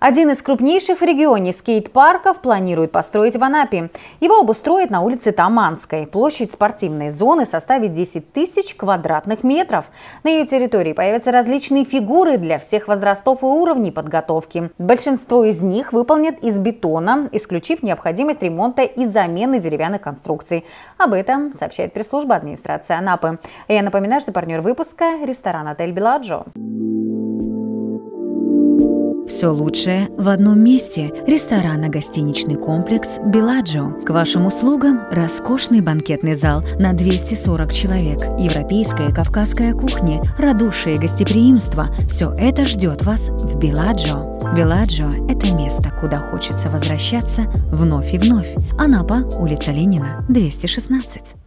Один из крупнейших в регионе скейт-парков планирует построить в Анапе. Его обустроят на улице Таманской. Площадь спортивной зоны составит 10 тысяч квадратных метров. На ее территории появятся различные фигуры для всех возрастов и уровней подготовки. Большинство из них выполнят из бетона, исключив необходимость ремонта и замены деревянных конструкций. Об этом сообщает пресс-служба администрации Анапы. Я напоминаю, что партнер выпуска – ресторан «Отель Беладжо». Все лучшее в одном месте. Ресторанно-гостиничный комплекс «Беладжо». К вашим услугам роскошный банкетный зал на 240 человек, европейская и кавказская кухня, радушие и гостеприимство. Все это ждет вас в «Беладжо». «Беладжо» — это место, куда хочется возвращаться вновь и вновь. Анапа, улица Ленина, 216.